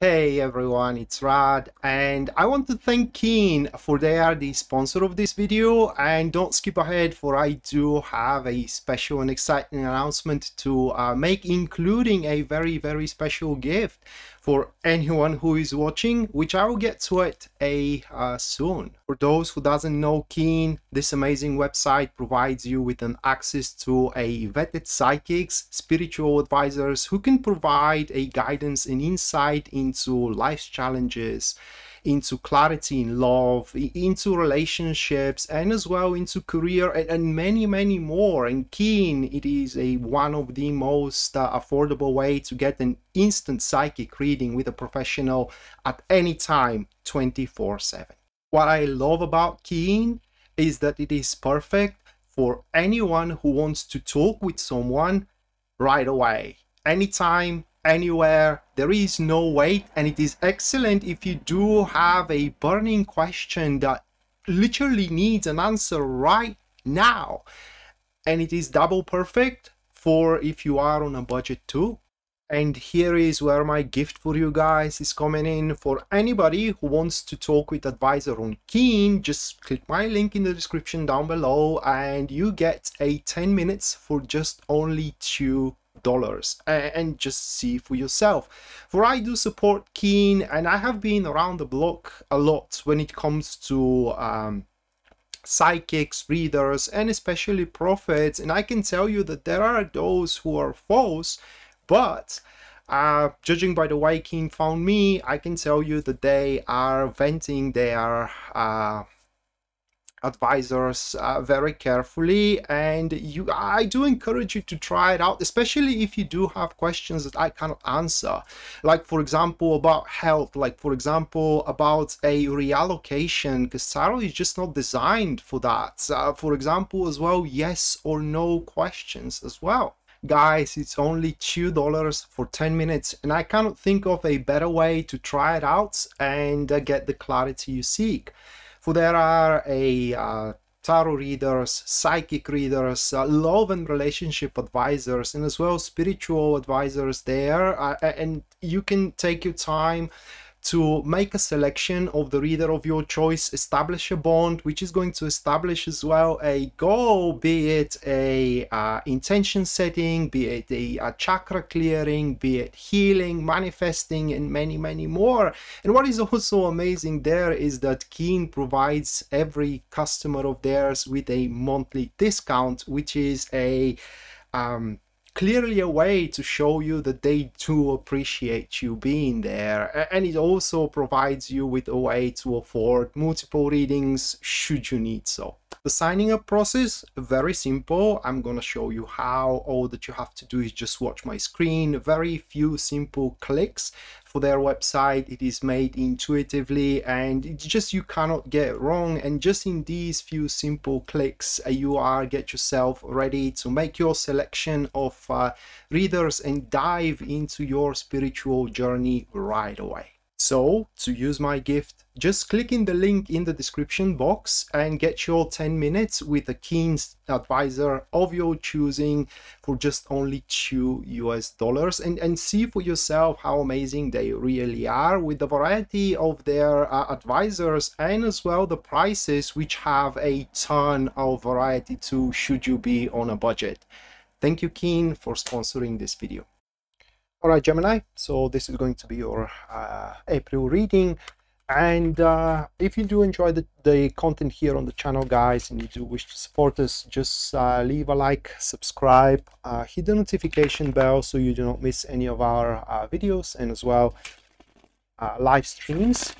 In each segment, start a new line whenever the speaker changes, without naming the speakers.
Hey everyone, it's Rad and I want to thank Keen for they are the sponsor of this video and don't skip ahead for I do have a special and exciting announcement to uh, make including a very very special gift for anyone who is watching, which I will get to it a uh, soon. For those who doesn't know Keen, this amazing website provides you with an access to a vetted psychics, spiritual advisors who can provide a guidance and insight into life's challenges, into clarity in love, into relationships, and as well into career and, and many, many more. And Keen, it is a one of the most uh, affordable way to get an instant psychic reading with a professional at any time, 24 7. What I love about Keen is that it is perfect for anyone who wants to talk with someone right away, anytime, anywhere. There is no wait, and it is excellent if you do have a burning question that literally needs an answer right now. And it is double perfect for if you are on a budget too. And here is where my gift for you guys is coming in. For anybody who wants to talk with advisor on Keen, just click my link in the description down below and you get a 10 minutes for just only two dollars and just see for yourself. For i do support keen and i have been around the block a lot when it comes to um, psychics readers and especially prophets and i can tell you that there are those who are false but uh, judging by the way Keen found me, I can tell you that they are venting their uh, advisors uh, very carefully and you i do encourage you to try it out especially if you do have questions that i cannot answer. Like for example about health like for example about a reallocation because tarot is just not designed for that. Uh, for example as well yes or no questions as well. Guys it's only two dollars for 10 minutes and i cannot think of a better way to try it out and uh, get the clarity you seek for there are a uh, tarot readers, psychic readers, uh, love and relationship advisors, and as well spiritual advisors there. Uh, and you can take your time to make a selection of the reader of your choice, establish a bond, which is going to establish as well a goal, be it a uh, intention setting, be it a, a, chakra clearing, be it healing, manifesting, and many, many more. And what is also amazing there is that Keen provides every customer of theirs with a monthly discount, which is a um, clearly a way to show you that they do appreciate you being there. And it also provides you with a way to afford multiple readings should you need so the signing up process very simple. I'm gonna show you how. All that you have to do is just watch my screen. Very few simple clicks. For their website it is made intuitively and it's just you cannot get wrong. And just in these few simple clicks uh, you are get yourself ready to make your selection of uh, readers and dive into your spiritual journey right away so to use my gift, just click in the link in the description box and get your 10 minutes with a keen advisor of your choosing for just only 2 US dollars and, and see for yourself how amazing they really are with the variety of their uh, advisors and as well the prices which have a ton of variety too should you be on a budget. Thank you Keen for sponsoring this video. All right, Gemini, so this is going to be your uh, April reading. And uh, if you do enjoy the, the content here on the channel, guys, and you do wish to support us, just uh, leave a like, subscribe, uh, hit the notification bell so you do not miss any of our uh, videos and as well uh, live streams.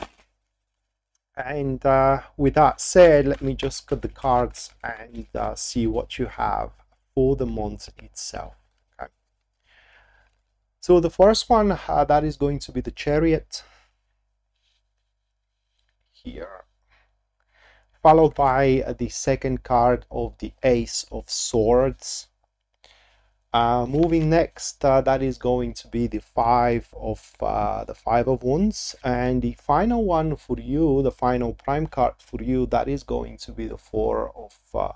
And with that said, let me just cut the cards and see what you have for the month itself. So the first one, uh, that is going to be the chariot. Here, followed by uh, the second card of the ace of swords. Uh, moving next, uh, that is going to be the five of uh, the five of wands, and the final one for you, the final prime card for you, that is going to be the four of uh,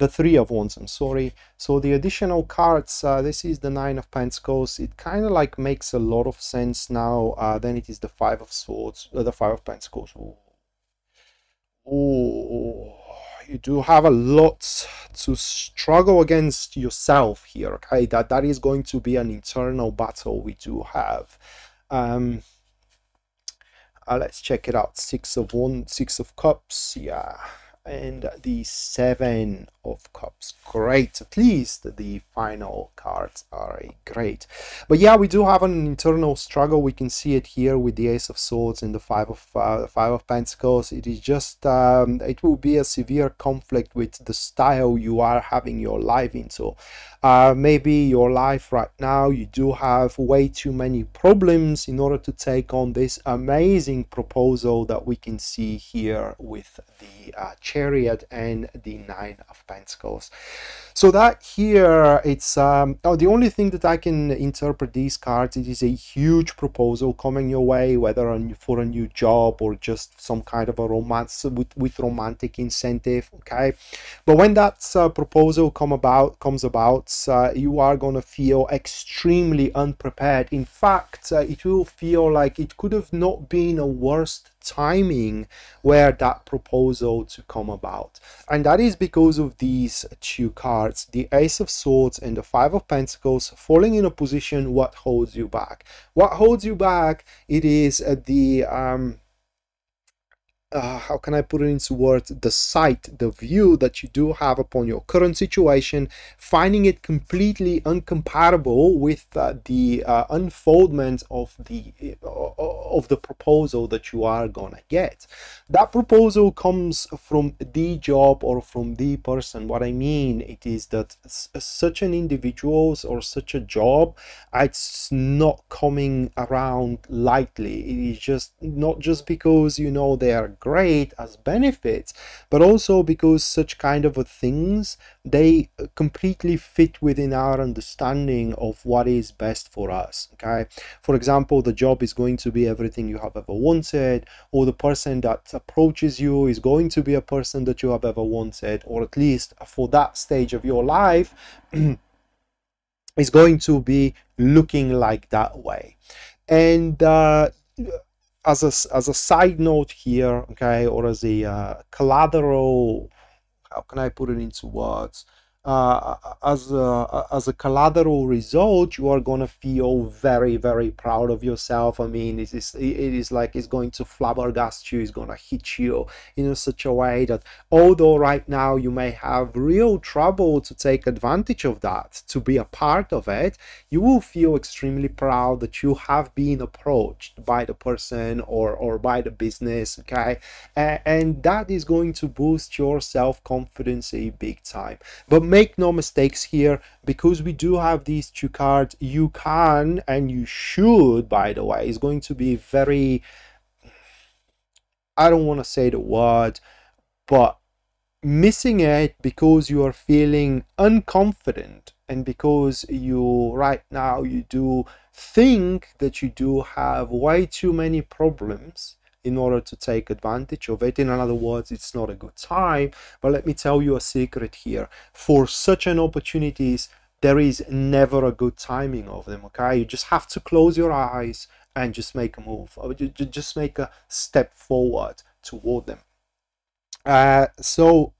the three of wands i'm sorry. So the additional cards uh, this is the nine of pentacles. It kind of like makes a lot of sense now uh, then it is the five of swords uh, the five of pentacles. Oh you do have a lot to struggle against yourself here okay? That that is going to be an internal battle we do have. Um uh, let's check it out. Six of one six of cups yeah and the seven of cups. Great. At least the final cards are great. But yeah we do have an internal struggle. We can see it here with the ace of swords and the five of uh, five of pentacles. It is just um, it will be a severe conflict with the style you are having your life into uh, maybe your life right now you do have way too many problems in order to take on this amazing proposal that we can see here with the uh, chariot and the nine of pentacles. So that here it's um oh the only thing that i can interpret these cards it is a huge proposal coming your way whether on, for a new job or just some kind of a romance with, with romantic incentive okay? But when that uh, proposal come about comes about uh, you are going to feel extremely unprepared. In fact uh, it will feel like it could have not been a worst timing where that proposal to come about. And that is because of these two cards the ace of swords and the five of pentacles falling in a position what holds you back? What holds you back? It is uh, the um uh, how can I put it into words, the sight, the view that you do have upon your current situation, finding it completely incompatible with uh, the uh, unfoldment of the uh, of the proposal that you are gonna get. That proposal comes from the job or from the person. What I mean it is that such an individual's or such a job, it's not coming around lightly. It is just not just because you know they are great as benefits, but also because such kind of things they completely fit within our understanding of what is best for us. Okay, for example, the job is going to be everything you have ever wanted, or the person that approaches you is going to be a person that you have ever wanted, or at least for that stage of your life. is going to be looking like that way and uh, as a as a side note here, okay, or as a uh, collateral, how can I put it into words? Uh, as a, as a collateral result you are going to feel very very proud of yourself. I mean it is it is like it's going to flabbergast you it's going to hit you in such a way that although right now you may have real trouble to take advantage of that to be a part of it you will feel extremely proud that you have been approached by the person or or by the business okay? And, and that is going to boost your self-confidence a big time. But make no mistakes here because we do have these two cards. You can and you should by the way. Is going to be very i don't want to say the word but missing it because you are feeling unconfident and because you right now you do think that you do have way too many problems in order to take advantage of it. In other words, it's not a good time. But let me tell you a secret here. For such an opportunities, there is never a good timing of them, okay? You just have to close your eyes and just make a move. Just make a step forward toward them. Uh, so uh,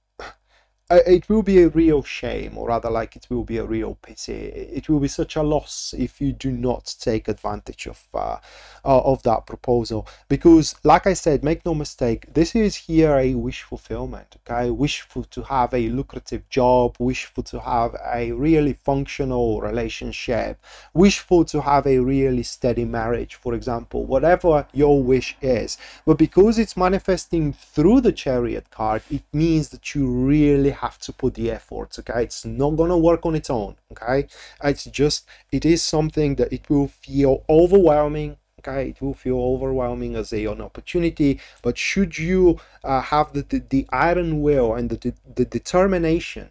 it will be a real shame, or rather, like it will be a real pity. It will be such a loss if you do not take advantage of uh, uh, of that proposal. Because, like I said, make no mistake, this is here a wish fulfillment. Okay, wishful to have a lucrative job, wishful to have a really functional relationship, wishful to have a really steady marriage, for example, whatever your wish is. But because it's manifesting through the Chariot card, it means that you really have to put the effort okay? It's not gonna work on its own okay? It's just it is something that it will feel overwhelming okay? It will feel overwhelming as a, an opportunity but should you uh, have the, the, the iron will and the, the, the determination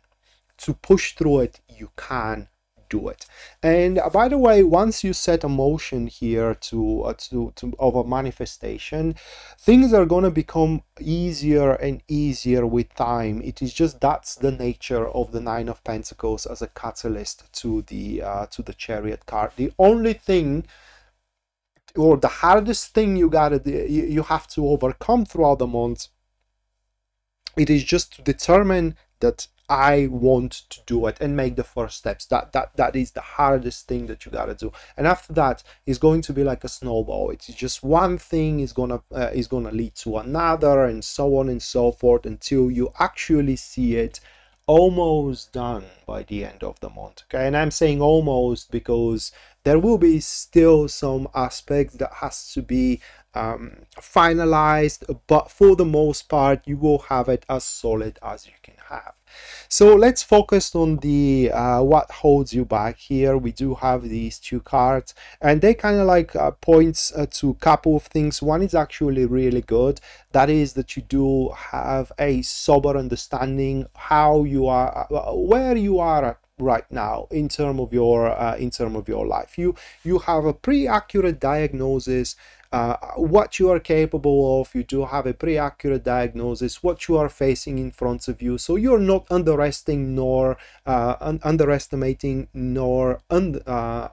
to push through it you can do it. And uh, by the way once you set a motion here to uh, to, to of a manifestation things are going to become easier and easier with time. It is just that's the nature of the nine of pentacles as a catalyst to the uh, to the chariot card. The only thing or the hardest thing you gotta you, you have to overcome throughout the month it is just to determine that I want to do it and make the first steps. That that that is the hardest thing that you gotta do. And after that, it's going to be like a snowball. It's just one thing is gonna uh, is gonna lead to another, and so on and so forth until you actually see it almost done by the end of the month. Okay, and I'm saying almost because there will be still some aspects that has to be um, finalized, but for the most part, you will have it as solid as you can have. So let's focus on the uh, what holds you back here. We do have these two cards and they kind of like uh, points uh, to a couple of things. One is actually really good. That is that you do have a sober understanding how you are, uh, where you are at right now in term of your uh, in term of your life you you have a pretty accurate diagnosis uh, what you are capable of you do have a pretty accurate diagnosis what you are facing in front of you so you're not underestimating nor uh, un underestimating nor un uh,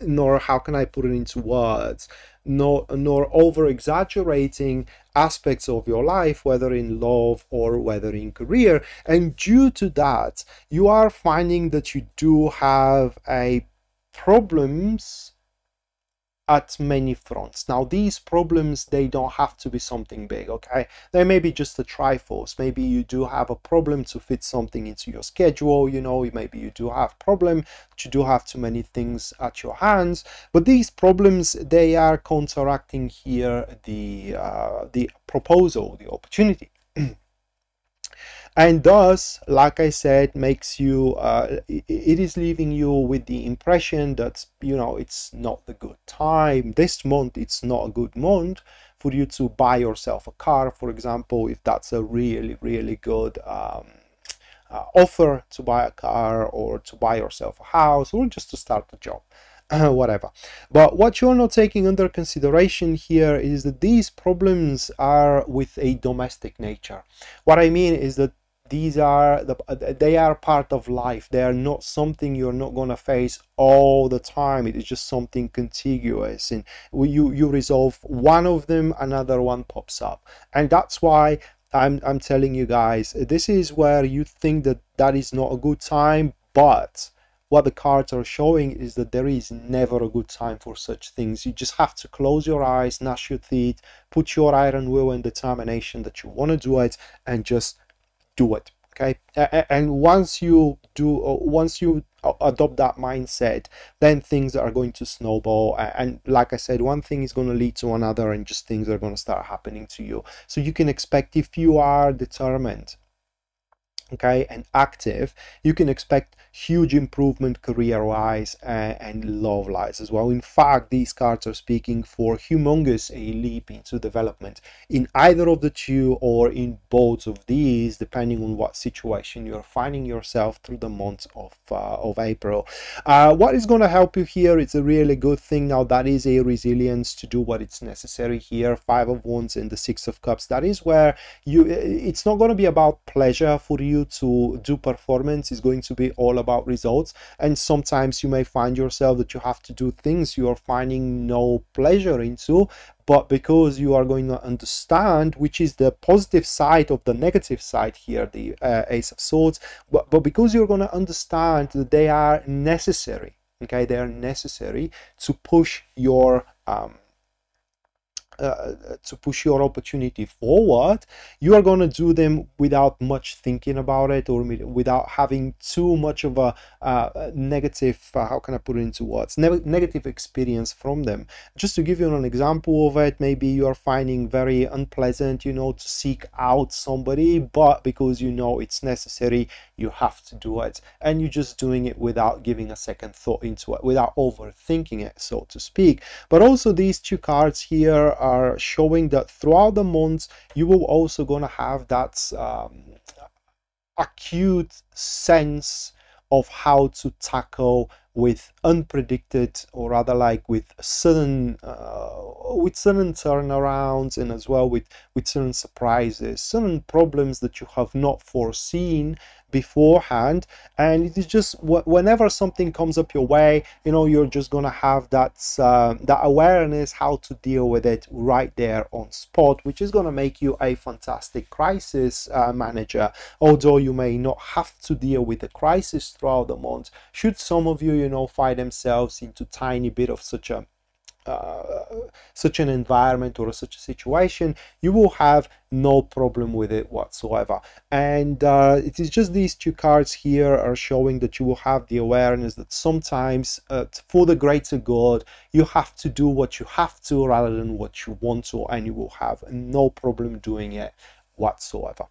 nor how can I put it into words, nor nor over exaggerating aspects of your life, whether in love or whether in career. And due to that, you are finding that you do have a problems at many fronts. Now, these problems, they don't have to be something big, okay? They may be just a triforce. Maybe you do have a problem to fit something into your schedule, you know, maybe you do have problem, you do have too many things at your hands, but these problems, they are counteracting here the, uh, the proposal, the opportunity. And thus like i said makes you uh, it is leaving you with the impression that you know it's not the good time. This month it's not a good month for you to buy yourself a car. For example if that's a really really good um, uh, offer to buy a car or to buy yourself a house or just to start a job whatever. But what you're not taking under consideration here is that these problems are with a domestic nature. What i mean is that these are the they are part of life. They are not something you're not going to face all the time. It is just something contiguous and you you resolve one of them another one pops up. And that's why i'm i'm telling you guys this is where you think that that is not a good time but what the cards are showing is that there is never a good time for such things. You just have to close your eyes, gnash your teeth, put your iron will and determination that you want to do it, and just do it okay? And once you do uh, once you adopt that mindset then things are going to snowball and like i said one thing is going to lead to another and just things are going to start happening to you. So you can expect if you are determined okay and active you can expect huge improvement career wise uh, and love wise as well. In fact these cards are speaking for humongous a leap into development in either of the two or in both of these depending on what situation you're finding yourself through the month of uh, of april. Uh, what is going to help you here it's a really good thing. Now that is a resilience to do what it's necessary here. Five of wands and the six of cups that is where you it's not going to be about pleasure for you to do performance is going to be all about results. And sometimes you may find yourself that you have to do things you are finding no pleasure into but because you are going to understand which is the positive side of the negative side here the uh, ace of swords but, but because you're going to understand that they are necessary okay? They are necessary to push your um, uh, to push your opportunity forward you are going to do them without much thinking about it or without having too much of a uh, negative uh, how can i put it into words ne negative experience from them. Just to give you an example of it maybe you are finding very unpleasant you know to seek out somebody but because you know it's necessary you have to do it. And you're just doing it without giving a second thought into it without overthinking it so to speak. But also these two cards here are showing that throughout the months you will also gonna have that um, acute sense of how to tackle with unpredicted or rather like with sudden uh, with sudden turnarounds and as well with with certain surprises certain problems that you have not foreseen beforehand and it is just whenever something comes up your way you know you're just gonna have that uh, that awareness how to deal with it right there on spot which is gonna make you a fantastic crisis uh, manager. Although you may not have to deal with the crisis throughout the month should some of you you know find themselves into tiny bit of such a uh, such an environment or such a situation, you will have no problem with it whatsoever. And uh, it is just these two cards here are showing that you will have the awareness that sometimes uh, for the greater good, you have to do what you have to rather than what you want to, and you will have no problem doing it whatsoever.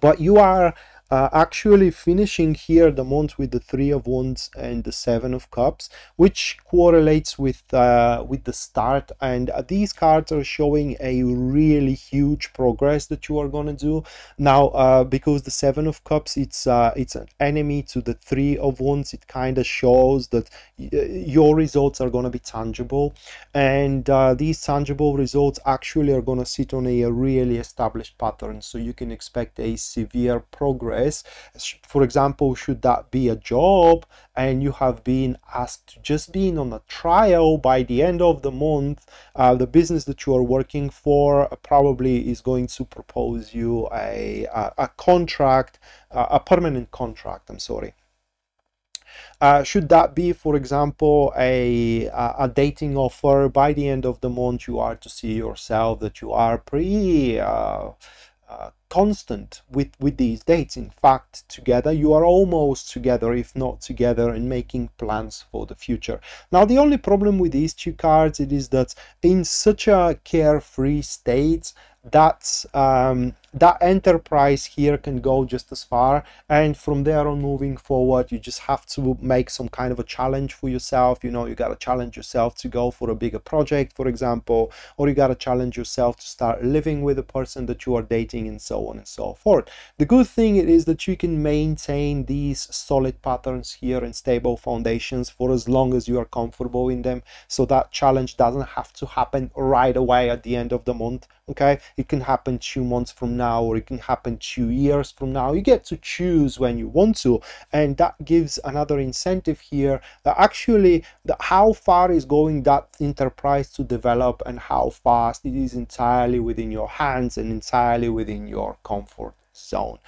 But you are uh, actually finishing here the month with the three of wands and the seven of cups which correlates with uh, with the start. And uh, these cards are showing a really huge progress that you are going to do. Now uh, because the seven of cups it's uh, it's an enemy to the three of wands it kind of shows that your results are going to be tangible. And uh, these tangible results actually are going to sit on a really established pattern so you can expect a severe progress for example, should that be a job and you have been asked to just being on a trial by the end of the month, uh, the business that you are working for probably is going to propose you a, a, a contract, a permanent contract, I'm sorry. Uh, should that be, for example, a, a dating offer by the end of the month, you are to see yourself that you are pretty uh, uh, constant with with these dates. In fact together you are almost together if not together and making plans for the future. Now the only problem with these two cards it is that in such a carefree state that um, that enterprise here can go just as far and from there on moving forward you just have to make some kind of a challenge for yourself. You know you got to challenge yourself to go for a bigger project for example or you got to challenge yourself to start living with a person that you are dating and so on and so forth. The good thing is that you can maintain these solid patterns here and stable foundations for as long as you are comfortable in them so that challenge doesn't have to happen right away at the end of the month okay? It can happen two months from now or it can happen two years from now. You get to choose when you want to. And that gives another incentive here that actually the, how far is going that enterprise to develop and how fast it is entirely within your hands and entirely within your comfort zone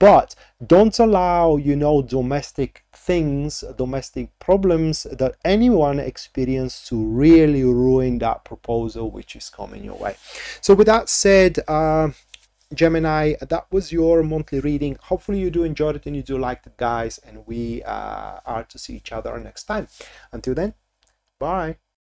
but don't allow you know domestic things domestic problems that anyone experience to really ruin that proposal which is coming your way so with that said uh, Gemini, that was your monthly reading. Hopefully you do enjoy it and you do like it, guys. And we uh, are to see each other next time. Until then, bye.